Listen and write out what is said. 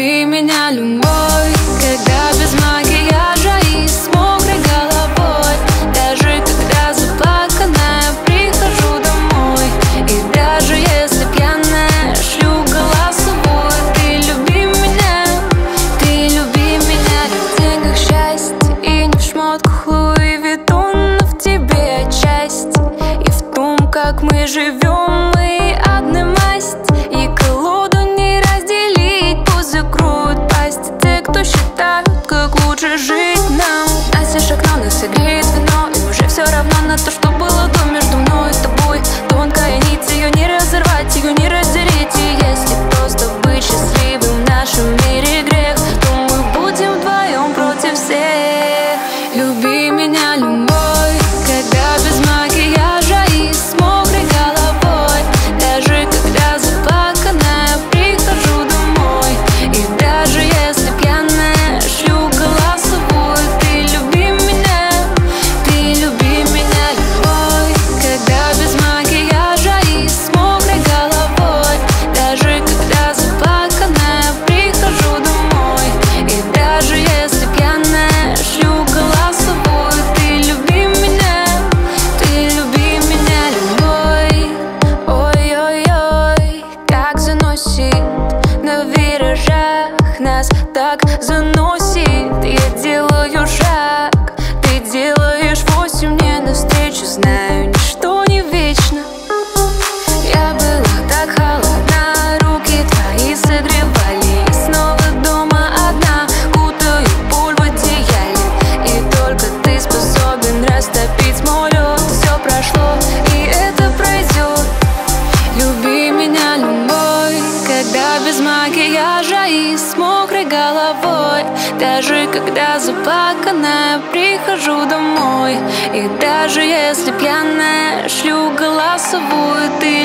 Ты меня, любой, Когда без макияжа и с мокрой головой. Даже когда заплаканная прихожу домой. И даже если пьяная шлю голосовой. Ты люби меня, ты люби меня. Не в деньгах счастье и не в шмотках Луи Витон, но в тебе часть. И в том, как мы живем но макияжа и с мокрой головой. Даже когда заплаканная прихожу домой. И даже если пьяная шлю голосовую ты